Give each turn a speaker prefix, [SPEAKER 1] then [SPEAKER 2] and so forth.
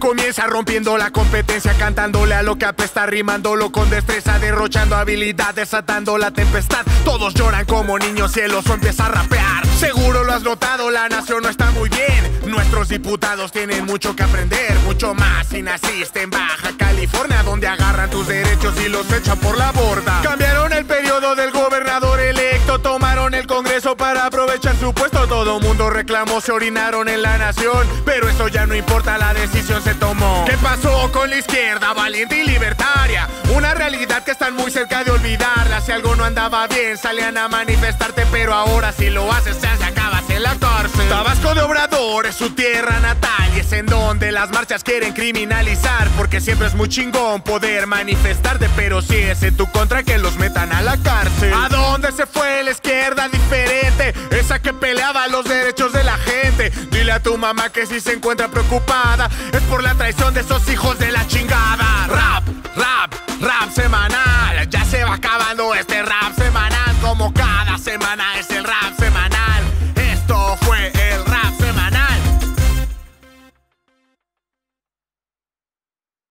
[SPEAKER 1] Comienza rompiendo la competencia, cantándole a lo que apesta, rimándolo con destreza, derrochando habilidad, desatando la tempestad. Todos lloran como niños cielos o empieza a rapear. Seguro lo has notado, la nación no está muy bien. Nuestros diputados tienen mucho que aprender, mucho más si naciste en Baja California, donde agarran tus derechos y los echan por la borda. Congreso para aprovechar su puesto. Todo mundo reclamó, se orinaron en la nación, pero eso ya no importa, la decisión se tomó. ¿Qué pasó con la izquierda valiente y libertaria? Una realidad que están muy cerca de olvidarla. Si algo no andaba bien, salían a manifestarte, pero ahora si lo haces, se acabas en la cárcel. Tabasco de Obrador es su tierra natal y es en donde las marchas quieren criminalizar. Porque siempre es muy chingón poder manifestarte, pero si es en tu contra que los metan a la cárcel. ¿A donde se fue la izquierda diferente, esa que peleaba los derechos de la gente. Dile a tu mamá que si se encuentra preocupada, es por la traición de esos hijos de la chingada. Rap, rap, rap semanal